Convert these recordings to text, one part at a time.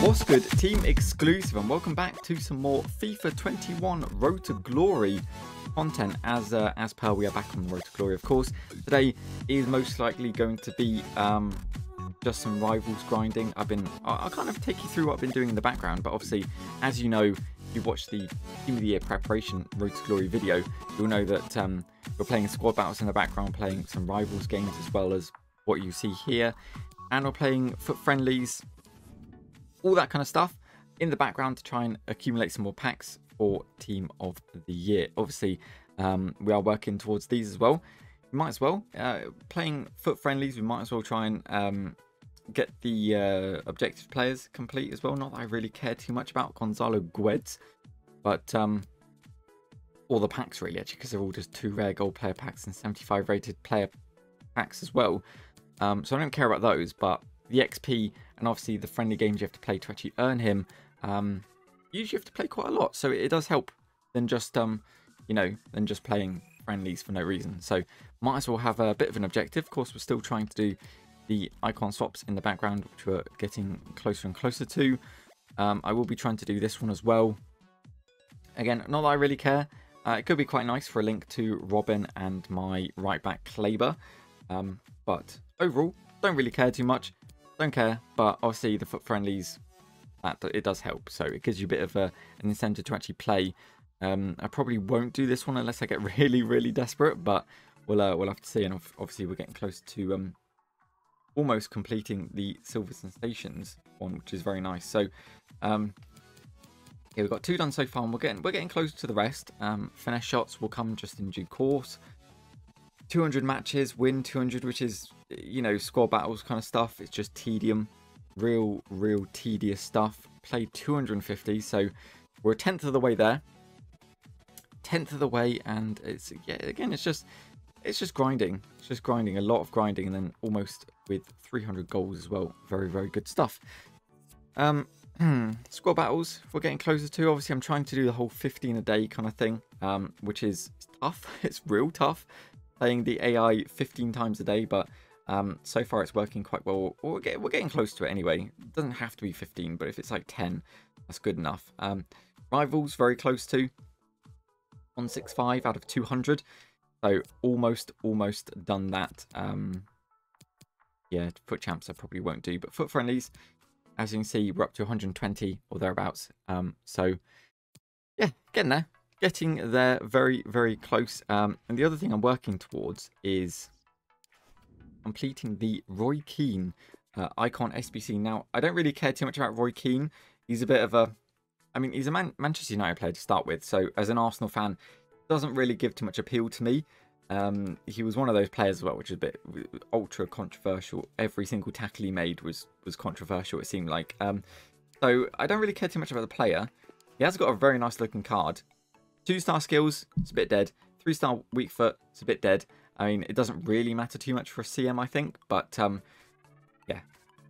What's good, team exclusive, and welcome back to some more FIFA 21 Road to Glory content. As uh, as per, we are back on Road to Glory, of course. Today is most likely going to be um, just some rivals grinding. I've been, I'll, I'll kind of take you through what I've been doing in the background, but obviously, as you know, you watched the Team of the Year preparation Road to Glory video, you'll know that um, we're playing squad battles in the background, playing some rivals games as well as what you see here, and we're playing FUT friendlies all that kind of stuff in the background to try and accumulate some more packs for Team of the Year. Obviously, um, we are working towards these as well. We might as well, uh, playing FUT friendlies, we might as well try and um, get the uh, objective players complete as well. Not that I really care too much about Gonzalo Guedes, but um, all the packs really, actually, because they're all just two rare gold player packs and 75 rated player packs as well. Um, so I don't care about those, but the XP and obviously the friendly games you have to play to actually earn him, um, usually you have to play quite a lot. So it does help than just, um, you know, than just playing friendlies for no reason. So might as well have a bit of an objective. Of course, we're still trying to do the icon swaps in the background, which we're getting closer and closer to. Um, I will be trying to do this one as well. Again, not that I really care. Uh, it could be quite nice for a link to Robin and my right back Kleber. Um, but overall, don't really care too much don't care. But obviously the FUT friendlies, that it does help. So it gives you a bit of a, an incentive to actually play. Um, I probably won't do this one unless I get really, really desperate. But we'll uh, we'll have to see. And obviously we're getting close to um, almost completing the Silver Sensations one, which is very nice. So um, yeah, we've got two done so far, and we're getting we're getting closer to the rest. Um, finesse shots will come just in due course. 200 matches, win 200, which is you know, squad battles kind of stuff. It's just tedium, real, real tedious stuff. Played 250, so we're a tenth of the way there. Tenth of the way, and it's yeah, again, it's just it's just grinding. It's just grinding, a lot of grinding, and then almost with 300 goals as well. Very, very good stuff. Um, squad battles we're getting closer to. Obviously, I'm trying to do the whole 15 a day kind of thing, um, which is tough. It's real tough playing the AI 15 times a day, but um, so far it's working quite well. We're, get, we're, getting close to it anyway. It doesn't have to be 15, but if it's like 10, that's good enough. Um, rivals, very close to. 165 out of 200. So almost, almost done that. Um, yeah, FUT champs I probably won't do, but FUT friendlies, as you can see, we're up to 120 or thereabouts. Um, so yeah, getting there. Getting there very, very close. Um, and the other thing I'm working towards is completing the Roy Keane uh, Icon SBC. Now, I don't really care too much about Roy Keane. He's a bit of a... I mean, he's a Man Manchester United player to start with. So, as an Arsenal fan, doesn't really give too much appeal to me. Um, he was one of those players as well, which is a bit ultra controversial. Every single tackle he made was was controversial. It seemed like. Um, so I don't really care too much about the player. He has got a very nice looking card. Two star skills, it's a bit dead. Three star weak foot, it's a bit dead. I mean, it doesn't really matter too much for a CM, I think, but um, yeah,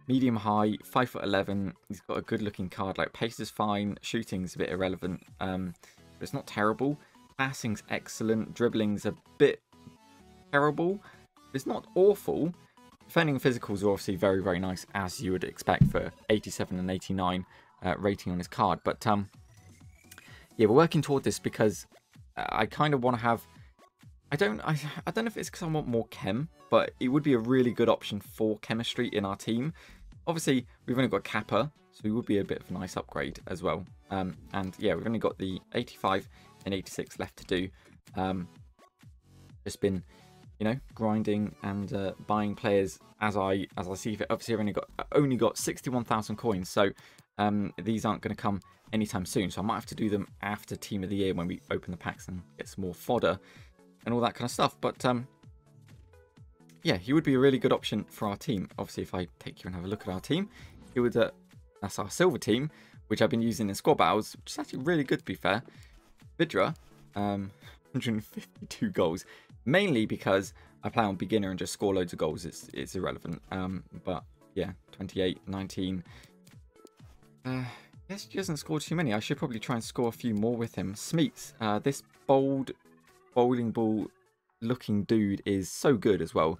medium high, five foot eleven. He's got a good looking card. Like pace is fine, shooting's a bit irrelevant, um, but it's not terrible. Passing's excellent, dribbling's a bit terrible. It's not awful. Defending physicals are obviously very, very nice, as you would expect for 87 and 89 uh, rating on his card. But um, yeah, we're working toward this because I kind of want to have I don't I, I don't know if it's because I want more chem, but it would be a really good option for chemistry in our team. Obviously, we've only got Kappa, so it would be a bit of a nice upgrade as well. Um, and yeah, we've only got the 85 and 86 left to do. Um, just been, you know, grinding and uh, buying players as I as I see fit. Obviously, I've only got only got 61,000 coins, so um, these aren't going to come anytime soon. So I might have to do them after Team of the Year when we open the packs and get some more fodder and all that kind of stuff. But um, yeah, he would be a really good option for our team. Obviously, if I take you and have a look at our team, he would. Uh, that's our silver team, which I've been using in squad battles, which is actually really good to be fair. Vydra, um, 152 goals, mainly because I play on beginner and just score loads of goals. It's it's irrelevant. Um, but yeah, 28, 19. Uh, yes, he hasn't scored too many. I should probably try and score a few more with him. Smeets, uh, this bold bowling ball looking dude is so good as well.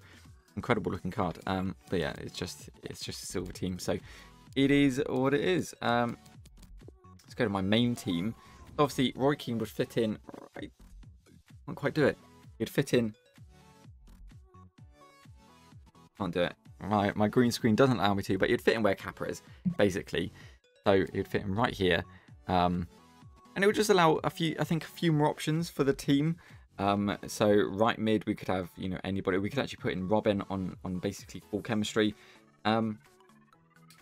Incredible looking card. Um, but yeah, it's just it's just a silver team. So it is what it is. Um, let's go to my main team. Obviously, Roy Keane would fit in. Right, can't quite do it. He'd fit in. Can't do it. My my green screen doesn't allow me to, but he'd fit in where Kappa is, basically. So he'd fit in right here. Um, and it would just allow a few, I think, a few more options for the team. Um, so right mid, we could have, you know, anybody. We could actually put in Robin on on basically full chemistry. Um,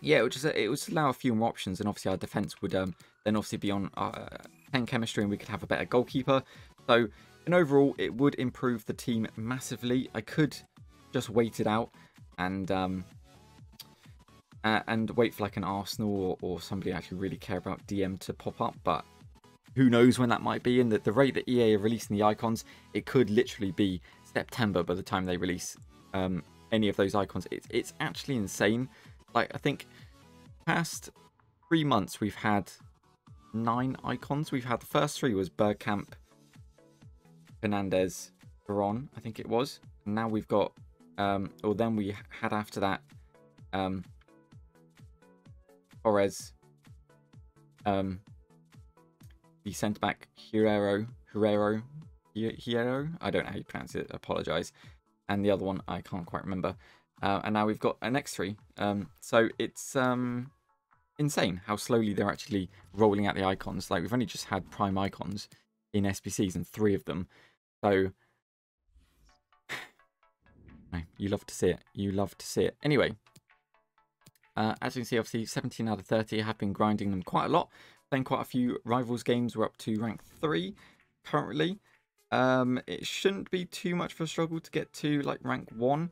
yeah, it would just it would allow a few more options, and obviously our defense would um, then obviously be on uh, 10 chemistry, and we could have a better goalkeeper. So, in overall, it would improve the team massively. I could just wait it out and um, uh, and wait for like an Arsenal or, or somebody actually really care about DM to pop up, but who knows when that might be. And the, the rate that EA are releasing the icons, it could literally be September by the time they release um, any of those icons. It's it's actually insane. Like I think past three months we've had nine icons. We've had the first three was Bergkamp, Fernandez, Veron, I think it was. And now we've got, um, or then we had after that, um, Torres, um, the centre back Herrero, Herrero, Herrero. I don't know how you pronounce it. Apologise. And the other one I can't quite remember. Uh, and now we've got an X3. Um, so it's um, insane how slowly they're actually rolling out the icons. Like we've only just had prime icons in SBCs and three of them. So you love to see it. You love to see it. Anyway, uh, as you can see, obviously 17 out of 30 have been grinding them quite a lot. Playing quite a few rivals games. We're up to rank 3 currently. Um, it shouldn't be too much of a struggle to get to like rank 1.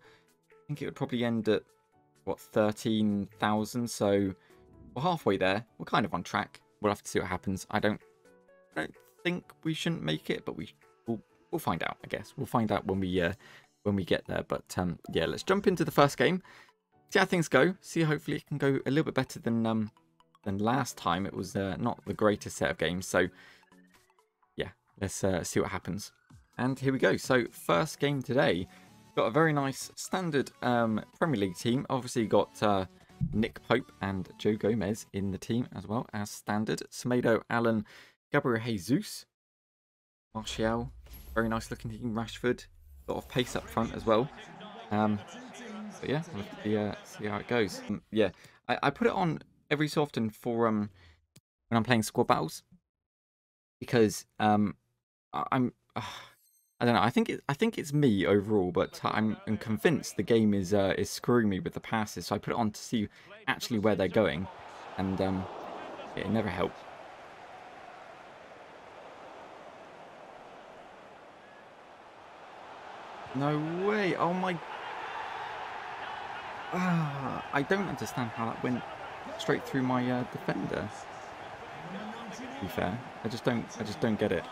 I think it would probably end at, what, 13,000. So we're halfway there. We're kind of on track. We'll have to see what happens. I don't, I don't think we shouldn't make it, but we we'll, we'll find out. I guess we'll find out when we uh, when we get there. But um, yeah, let's jump into the first game. See how things go. See, hopefully it can go a little bit better than um than last time. It was uh, not the greatest set of games. So yeah, let's uh, see what happens. And here we go. So first game today. Got a very nice standard um, Premier League team. Obviously got uh, Nick Pope and Joe Gomez in the team as well as standard. Semedo, Allen, Gabriel Jesus, Martial, very nice looking team. Rashford, a lot of pace up front as well. Um, but yeah, we'll see, uh, see how it goes. Um, yeah, I, I, put it on every so often for um, when I'm playing squad battles because um, I'm. Uh, I don't know. I think it, I think it's me overall, but I'm, I'm convinced the game is uh, is screwing me with the passes. So I put it on to see actually where they're going, and um, it never helped. No way! Oh my! Ah, I don't understand how that went straight through my uh, defender. To be fair, I just don't. I just don't get it.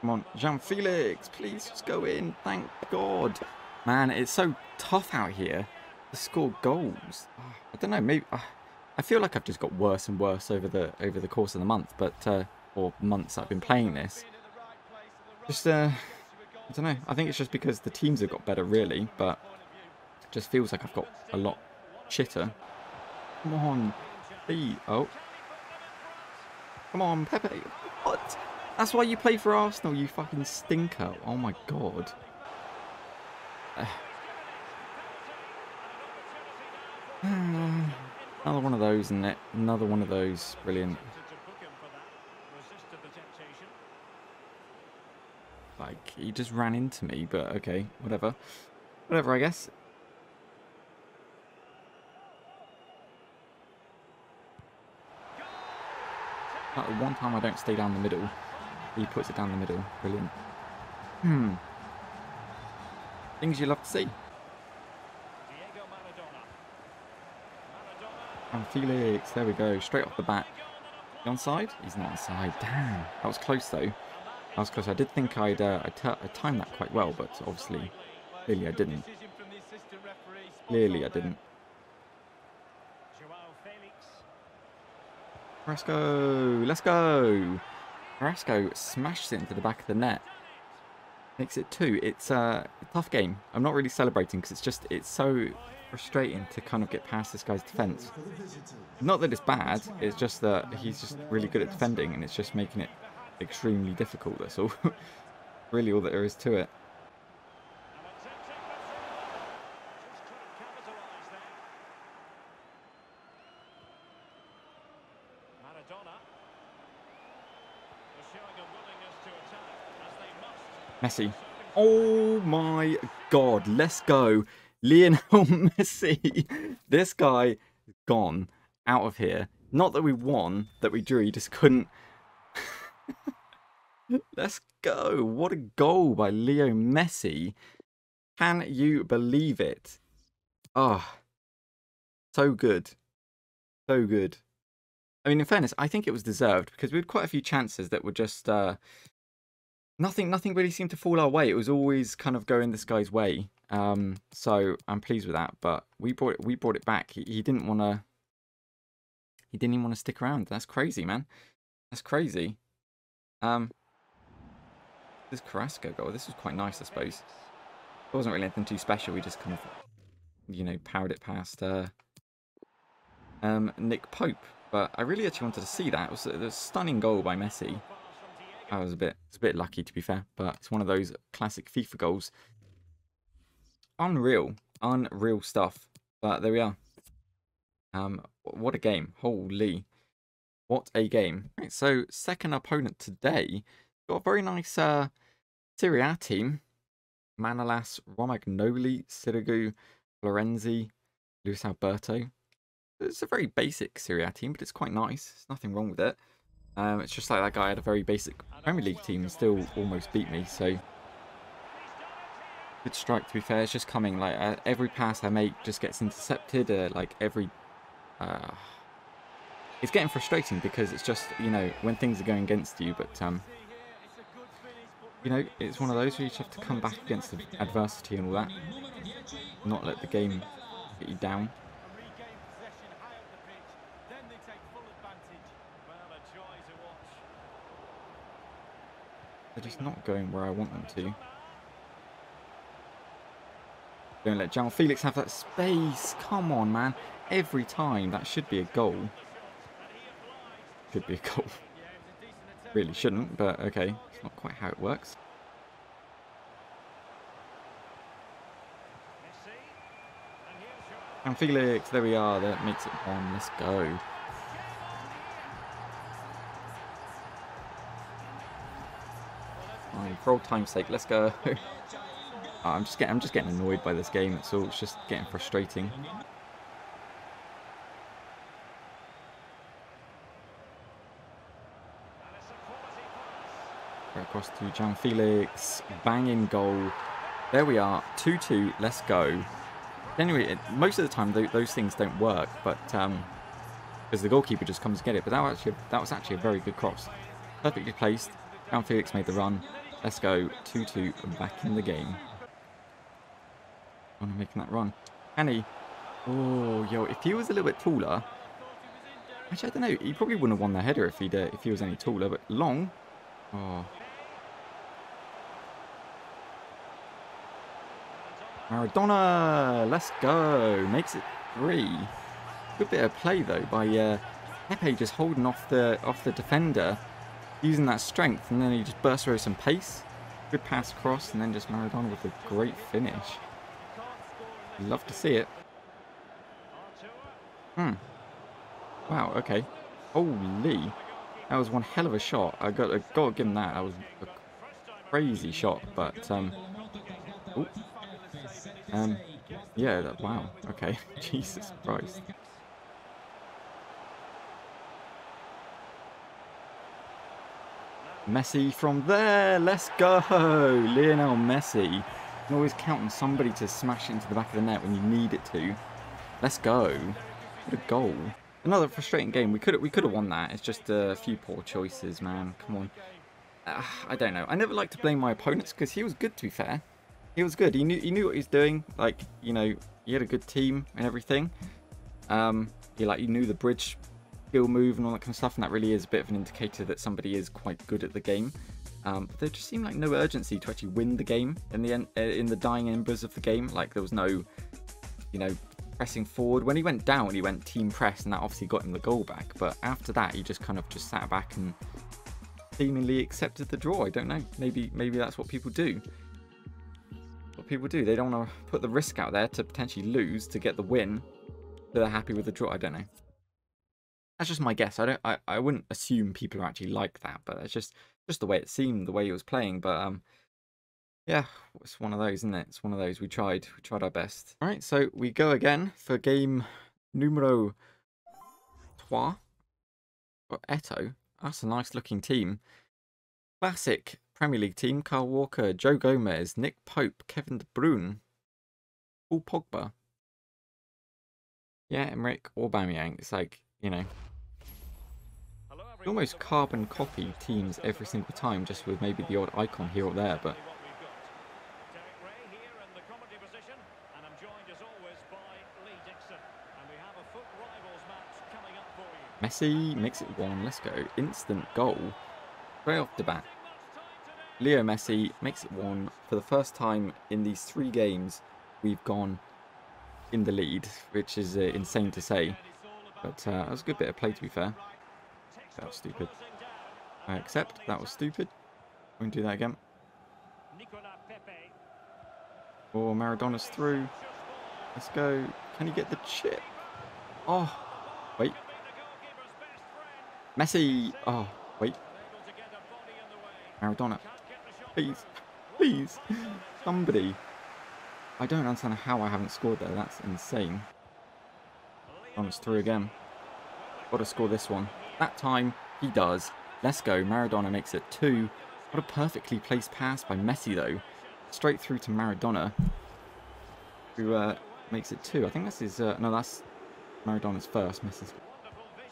Come on, Jean-Felix, please just go in. Thank God. Man, it's so tough out here to score goals. I don't know, maybe... Uh, I feel like I've just got worse and worse over the over the course of the month, but uh, or months I've been playing this. Just, uh, I don't know. I think it's just because the teams have got better, really, but it just feels like I've got a lot chitter. Come on, be oh, come on, Pepe. What? That's why you play for Arsenal, you fucking stinker. Oh my god. Another one of those, it? Another one of those. Brilliant. Like, he just ran into me, but okay, whatever. Whatever, I guess. Like, one time I don't stay down the middle. He puts it down the middle. Brilliant. Hmm. Things you love to see. And Felix, there we go, straight off the bat. He onside? He's not onside. Damn, that was close though. That was close. I did think I'd, uh, I'd timed that quite well, but obviously, clearly I didn't. Clearly I didn't. Go! Let's go! Carrasco smashes it into the back of the net. Makes it two. It's uh, tough game. I'm not really celebrating because it's just, it's so frustrating to kind of get past this guy's defense. Not that it's bad, it's just that he's just really good at defending and it's just making it extremely difficult, that's all. really all that there is to it. Messi. Oh my god, let's go. Lionel Messi. This guy gone out of here. Not that we won, that we drew, he just couldn't. Let's go. What a goal by Leo Messi. Can you believe it? Oh, so good. So good. I mean, in fairness, I think it was deserved because we had quite a few chances that were just uh, nothing nothing really seemed to fall our way. It was always kind of going this guy's way. Um, so I'm pleased with that. But we brought it we brought it back. He, he didn't want to. He didn't even want to stick around. That's crazy, man. That's crazy. Um, this Carrasco goal. This was quite nice, I suppose. It wasn't really anything too special. We just kind of, you know, powered it past uh, um, Nick Pope. But I really actually wanted to see that. It was, it was a stunning goal by Messi. I was a bit, it's a bit lucky to be fair, but it's one of those classic FIFA goals. Unreal, unreal stuff. But there we are. Um, what a game! Holy, what a game! Right, so second opponent today got a very nice uh, Serie A team: Manolas, Romagnoli, Sirigu, Florenzi, Luis Alberto. It's a very basic Serie A team, but it's quite nice. There's nothing wrong with it. Um, it's just like that guy had a very basic Premier League team and still almost beat me. So good strike to be fair. It's just coming like uh, every pass I make just gets intercepted. Uh, like every, uh, it's getting frustrating because it's just you know when things are going against you, but um, you know it's one of those where you just have to come back against adversity and all that, not let the game get you down. They're just not going where I want them to. Don't let João Felix have that space. Come on, man. Every time. That should be a goal. Should be a goal. really shouldn't, but okay. It's not quite how it works. And Felix, there we are. That makes it one. Let's go. for old time's sake, let's go. oh, I'm just getting I'm just getting annoyed by this game. It's all it's just getting frustrating. Across to Jan Felix, banging goal. There we are, 2-2. Let's go. Anyway, most of the time th those things don't work, but um, the goalkeeper just comes to get it. But that was actually that was actually a very good cross, perfectly placed. Jan Felix made the run. Let's go 2-2 back in the game. I'm making that run. He? Oh, yo, if he was a little bit taller... Actually, I don't know. He probably wouldn't have won the header if, uh, if he was any taller, but long... Oh. Maradona! Let's go! Makes it three. Good bit of play, though, by uh, Pepe just holding off the off the defender using that strength, and then he just bursts through some pace. Good pass across, and then just Maradona with a great finish. Love to see it. Hmm. Wow, okay. Holy. That was one hell of a shot. I got, I got to give him that. That was a crazy shot, but, um... Ooh. Um, yeah, that, wow. Okay. Jesus Christ. Messi from there. Let's go. Lionel Messi. You always count on somebody to smash into the back of the net when you need it to. Let's go. What a goal. Another frustrating game. We could we could have won that. It's just a few poor choices, man. Come on. Uh, I don't know. I never like to blame my opponents because he was good. To be fair, he was good. He knew he knew what he was doing. Like you know, he had a good team and everything. Um, he like he knew the bridge skill move and all that kind of stuff, and that really is a bit of an indicator that somebody is quite good at the game. Um, but there just seemed like no urgency to actually win the game in the end, uh, in the dying embers of the game. Like there was no, you know, pressing forward. When he went down, he went team press, and that obviously got him the goal back. But after that, he just kind of just sat back and seemingly accepted the draw. I don't know. Maybe maybe that's what people do. People do, they don't want to put the risk out there to potentially lose to get the win. So they're happy with the draw. I don't know. That's just my guess. I don't. I, I wouldn't assume people are actually like that, but it's just just the way it seemed, the way he was playing. But um, yeah, it's one of those, isn't it? It's one of those. We tried. We tried our best. All right, so we go again for game numero trois. Got Eto. That's a nice looking team. Classic Premier League team. Carl Walker, Joe Gomez, Nick Pope, Kevin De Bruyne, Paul Pogba. Yeah, Emerick Aubameyang. It's like, you know, almost carbon copy teams every single time, just with maybe the odd icon here or there, but Messi makes it one. Let's go. Instant goal. Straight off the bat. Leo Messi makes it one. For the first time in these three games, we've gone in the lead, which is uh, insane to say. But uh, that was a good bit of play, to be fair. That was stupid. I accept. That was stupid. Won't do that again. Oh, Maradona's through. Let's go. Can he get the chip? Oh, wait. Messi. Oh, wait. Maradona. Please. Please. Somebody. I don't understand how I haven't scored there. That's insane. Maradona's through again. Got to score this one. That time, he does. Let's go. Maradona makes it two. What a perfectly placed pass by Messi, though. Straight through to Maradona, who uh, makes it two. I think that's his... Uh, no, that's Maradona's first. Messi's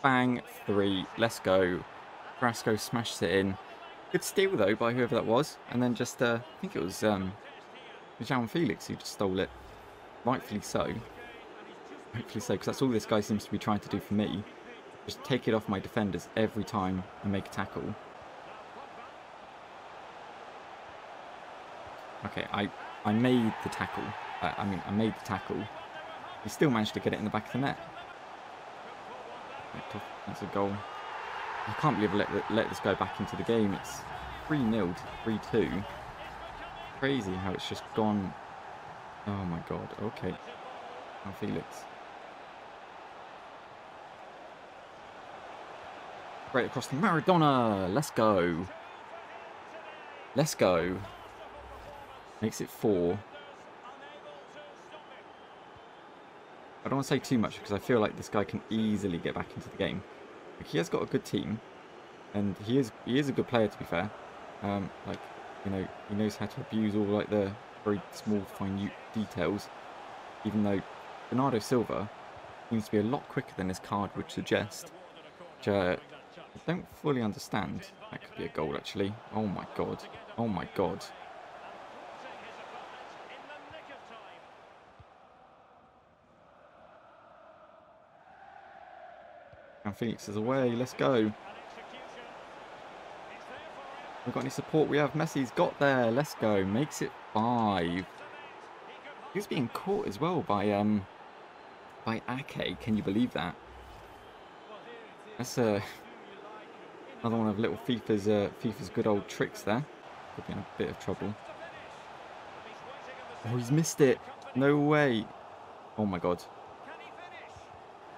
Bang, three. Let's go. Carrasco smashes it in. Good steal, though, by whoever that was. And then just, uh, I think it was um, João Felix who just stole it. Rightfully so. Rightfully so, because that's all this guy seems to be trying to do for me. Just take it off my defenders every time I make a tackle. Okay, I, I made the tackle. Uh, I mean, I made the tackle. He still managed to get it in the back of the net. That's a goal. I can't believe I let, let this go back into the game. It's 3-0 to 3-2. Crazy how it's just gone. Oh my god. Okay. Now Felix. Right across to Maradona. Let's go. Let's go. Makes it four. I don't want to say too much because I feel like this guy can easily get back into the game. Like, he has got a good team, and he is he is a good player to be fair. Um, like you know, he knows how to abuse all like the very small, minute details. Even though Bernardo Silva seems to be a lot quicker than his card would suggest, which uh, I don't fully understand. That could be a goal actually. Oh my god. Oh my god. And Phoenix is away. Let's go. We've got any support? We have Messi's got there. Let's go. Makes it five. He's being caught as well by um by Ake. Can you believe that? That's uh, another one of little FIFA's uh, FIFA's good old tricks there. Could be in a bit of trouble. Oh, he's missed it. No way. Oh my god.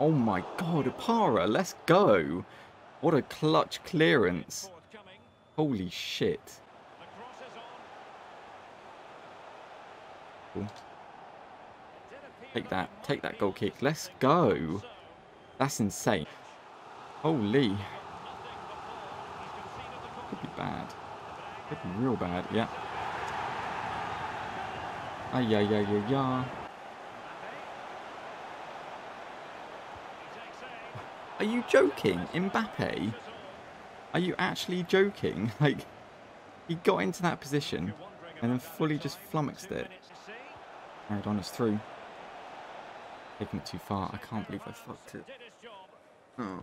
Oh my god, Opara, let's go. What a clutch clearance. Holy shit. Take that. Take that goal kick. Let's go. That's insane. Holy. Could be bad. Could be real bad. Yeah. Ay, ay, ay, ay, ay. Are you joking? Mbappe? Are you actually joking? Like, he got into that position and then fully just flummoxed it. Maradona's through. Taking it too far. I can't believe I fucked it. Oh.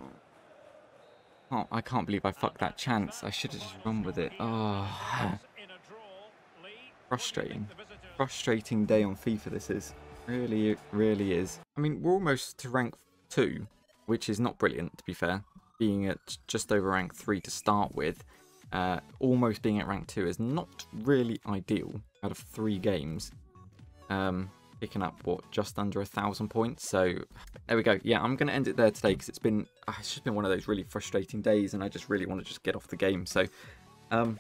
Oh, I can't believe I fucked that chance. I should have just run with it. Oh, frustrating. Frustrating day on FIFA this is. Really, really is. I mean, we're almost to rank 2, which is not brilliant, to be fair. Being at just over rank 3 to start with, uh, almost being at rank 2 is not really ideal out of three games. Um, picking up, what, just under a thousand points. So there we go. Yeah, I'm going to end it there today because it's been, uh, it's just been one of those really frustrating days and I just really want to just get off the game. So, um,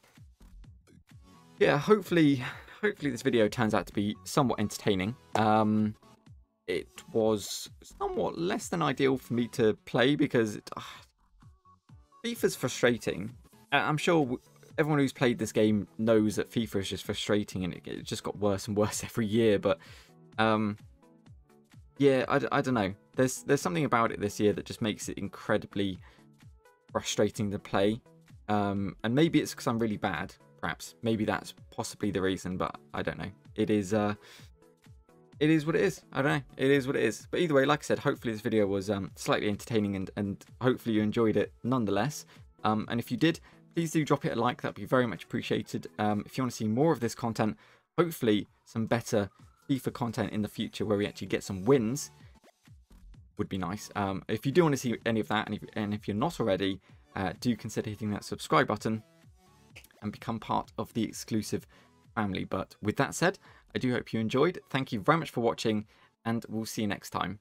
yeah, hopefully hopefully this video turns out to be somewhat entertaining. Um, it was somewhat less than ideal for me to play because it, uh, FIFA's frustrating. I'm sure everyone who's played this game knows that FIFA is just frustrating and it, it just got worse and worse every year. But um, yeah, I, I don't know. There's there's something about it this year that just makes it incredibly frustrating to play. Um, and maybe it's because I'm really bad perhaps. Maybe that's possibly the reason, but I don't know. It is, uh, it is what it is. I don't know. It is what it is. But either way, like I said, hopefully this video was um, slightly entertaining and, and hopefully you enjoyed it nonetheless. Um, and if you did, please do drop it a like. That'd be very much appreciated. Um, if you want to see more of this content, hopefully some better FIFA content in the future where we actually get some wins would be nice. Um, if you do want to see any of that, and if, and if you're not already, uh, do consider hitting that subscribe button and become part of the exclusive family. But with that said, I do hope you enjoyed. Thank you very much for watching, and we'll see you next time.